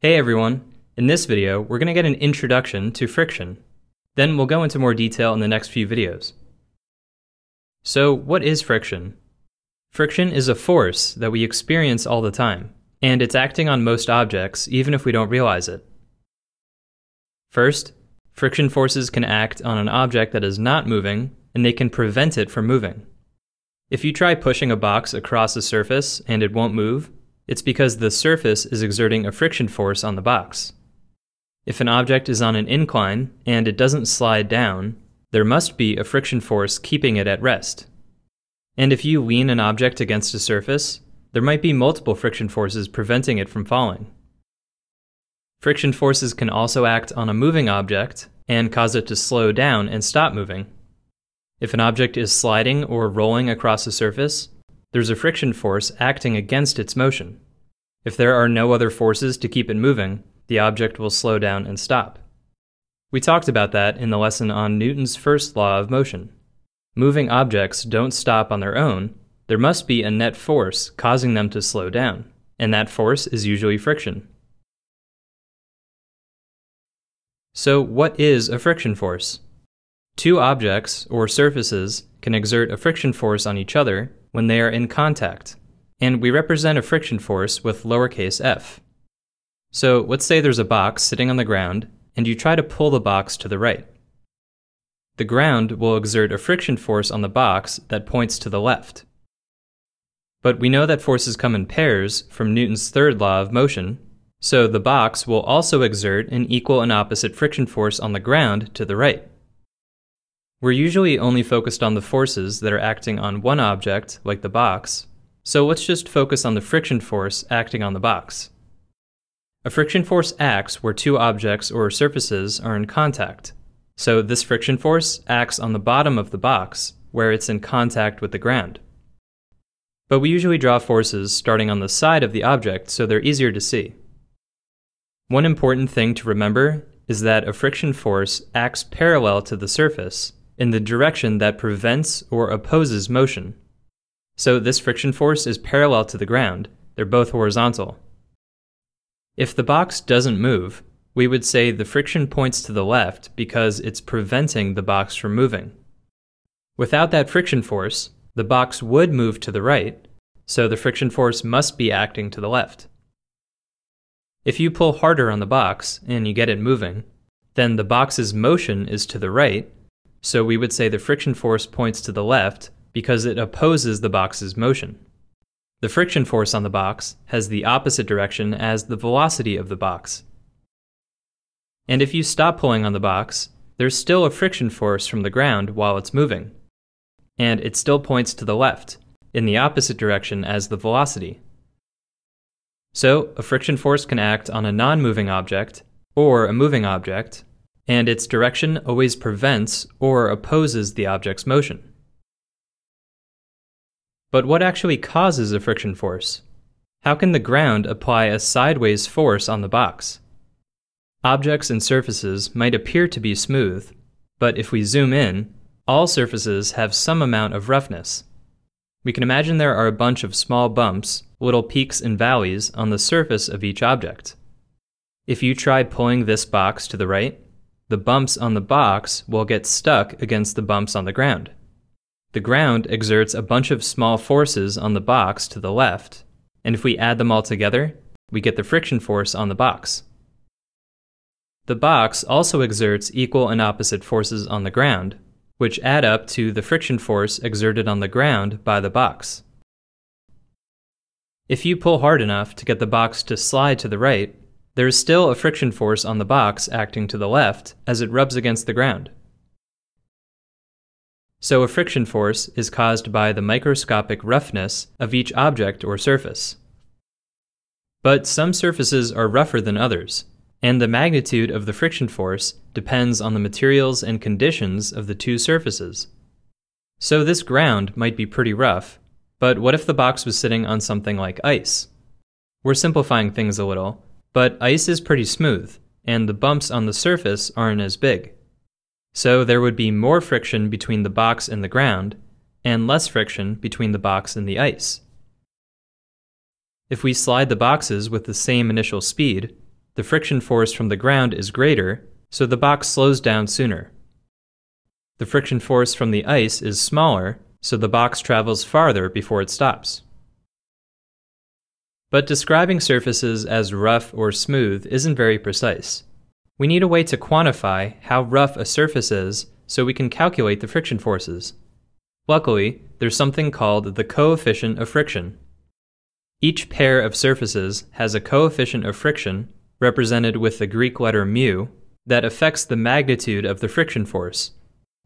Hey everyone! In this video, we're going to get an introduction to friction. Then we'll go into more detail in the next few videos. So, what is friction? Friction is a force that we experience all the time, and it's acting on most objects even if we don't realize it. First, friction forces can act on an object that is not moving, and they can prevent it from moving. If you try pushing a box across a surface and it won't move, it's because the surface is exerting a friction force on the box. If an object is on an incline and it doesn't slide down, there must be a friction force keeping it at rest. And if you lean an object against a surface, there might be multiple friction forces preventing it from falling. Friction forces can also act on a moving object and cause it to slow down and stop moving. If an object is sliding or rolling across a surface, there's a friction force acting against its motion. If there are no other forces to keep it moving, the object will slow down and stop. We talked about that in the lesson on Newton's first law of motion. Moving objects don't stop on their own, there must be a net force causing them to slow down, and that force is usually friction. So, what is a friction force? Two objects, or surfaces, can exert a friction force on each other when they are in contact, and we represent a friction force with lowercase f. So let's say there's a box sitting on the ground, and you try to pull the box to the right. The ground will exert a friction force on the box that points to the left. But we know that forces come in pairs from Newton's third law of motion, so the box will also exert an equal and opposite friction force on the ground to the right. We're usually only focused on the forces that are acting on one object, like the box, so let's just focus on the friction force acting on the box. A friction force acts where two objects or surfaces are in contact. So this friction force acts on the bottom of the box, where it's in contact with the ground. But we usually draw forces starting on the side of the object so they're easier to see. One important thing to remember is that a friction force acts parallel to the surface in the direction that prevents or opposes motion. So this friction force is parallel to the ground, they're both horizontal. If the box doesn't move, we would say the friction points to the left because it's preventing the box from moving. Without that friction force, the box would move to the right, so the friction force must be acting to the left. If you pull harder on the box and you get it moving, then the box's motion is to the right, so we would say the friction force points to the left because it opposes the box's motion. The friction force on the box has the opposite direction as the velocity of the box. And if you stop pulling on the box, there's still a friction force from the ground while it's moving. And it still points to the left, in the opposite direction as the velocity. So, a friction force can act on a non moving object, or a moving object, and its direction always prevents or opposes the object's motion. But what actually causes a friction force? How can the ground apply a sideways force on the box? Objects and surfaces might appear to be smooth, but if we zoom in, all surfaces have some amount of roughness. We can imagine there are a bunch of small bumps, little peaks and valleys, on the surface of each object. If you try pulling this box to the right, the bumps on the box will get stuck against the bumps on the ground. The ground exerts a bunch of small forces on the box to the left, and if we add them all together, we get the friction force on the box. The box also exerts equal and opposite forces on the ground, which add up to the friction force exerted on the ground by the box. If you pull hard enough to get the box to slide to the right, there is still a friction force on the box acting to the left as it rubs against the ground. So a friction force is caused by the microscopic roughness of each object or surface. But some surfaces are rougher than others, and the magnitude of the friction force depends on the materials and conditions of the two surfaces. So this ground might be pretty rough, but what if the box was sitting on something like ice? We're simplifying things a little, but ice is pretty smooth, and the bumps on the surface aren't as big. So there would be more friction between the box and the ground, and less friction between the box and the ice. If we slide the boxes with the same initial speed, the friction force from the ground is greater, so the box slows down sooner. The friction force from the ice is smaller, so the box travels farther before it stops. But describing surfaces as rough or smooth isn't very precise. We need a way to quantify how rough a surface is so we can calculate the friction forces. Luckily, there's something called the coefficient of friction. Each pair of surfaces has a coefficient of friction, represented with the Greek letter mu, that affects the magnitude of the friction force.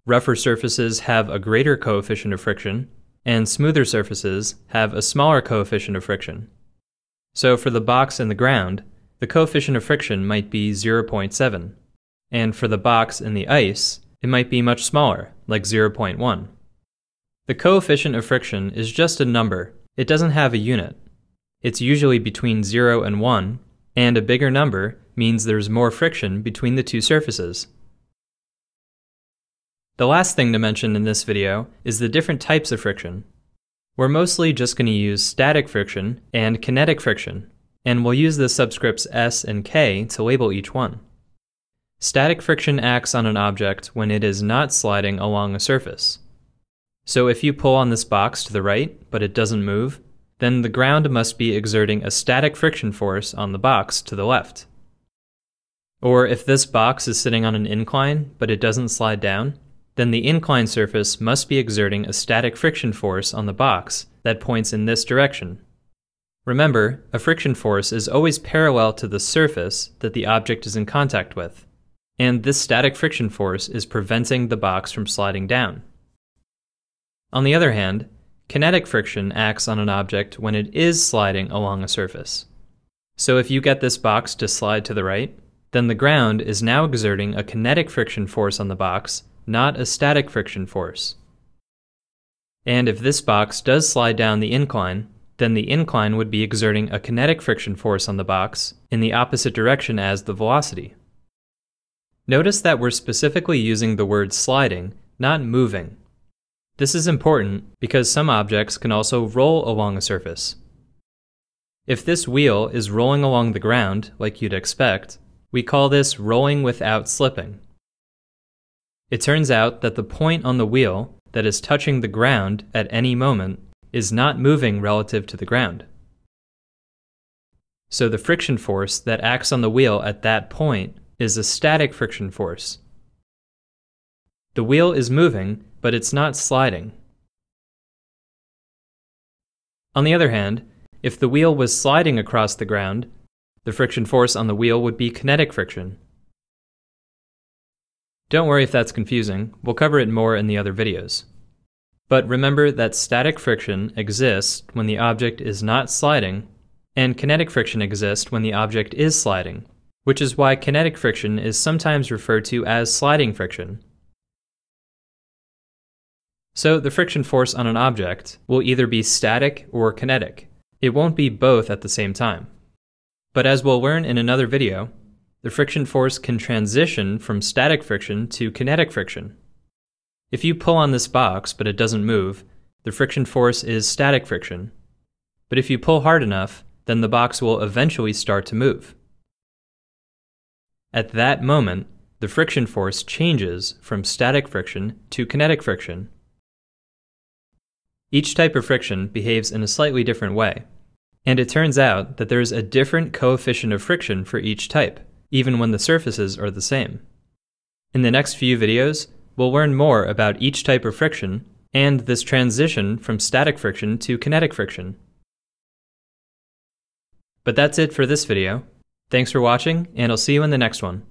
Rougher surfaces have a greater coefficient of friction, and smoother surfaces have a smaller coefficient of friction. So for the box and the ground, the coefficient of friction might be 0.7, and for the box and the ice, it might be much smaller, like 0.1. The coefficient of friction is just a number, it doesn't have a unit. It's usually between 0 and 1, and a bigger number means there's more friction between the two surfaces. The last thing to mention in this video is the different types of friction. We're mostly just going to use static friction and kinetic friction, and we'll use the subscripts S and K to label each one. Static friction acts on an object when it is not sliding along a surface. So if you pull on this box to the right, but it doesn't move, then the ground must be exerting a static friction force on the box to the left. Or if this box is sitting on an incline, but it doesn't slide down, then the inclined surface must be exerting a static friction force on the box that points in this direction. Remember, a friction force is always parallel to the surface that the object is in contact with, and this static friction force is preventing the box from sliding down. On the other hand, kinetic friction acts on an object when it is sliding along a surface. So if you get this box to slide to the right, then the ground is now exerting a kinetic friction force on the box not a static friction force. And if this box does slide down the incline, then the incline would be exerting a kinetic friction force on the box in the opposite direction as the velocity. Notice that we're specifically using the word sliding, not moving. This is important because some objects can also roll along a surface. If this wheel is rolling along the ground, like you'd expect, we call this rolling without slipping. It turns out that the point on the wheel that is touching the ground at any moment is not moving relative to the ground. So the friction force that acts on the wheel at that point is a static friction force. The wheel is moving, but it's not sliding. On the other hand, if the wheel was sliding across the ground, the friction force on the wheel would be kinetic friction. Don't worry if that's confusing, we'll cover it more in the other videos. But remember that static friction exists when the object is not sliding, and kinetic friction exists when the object is sliding, which is why kinetic friction is sometimes referred to as sliding friction. So the friction force on an object will either be static or kinetic. It won't be both at the same time. But as we'll learn in another video, the friction force can transition from static friction to kinetic friction. If you pull on this box but it doesn't move, the friction force is static friction. But if you pull hard enough, then the box will eventually start to move. At that moment, the friction force changes from static friction to kinetic friction. Each type of friction behaves in a slightly different way, and it turns out that there is a different coefficient of friction for each type even when the surfaces are the same. In the next few videos, we'll learn more about each type of friction and this transition from static friction to kinetic friction. But that's it for this video. Thanks for watching, and I'll see you in the next one.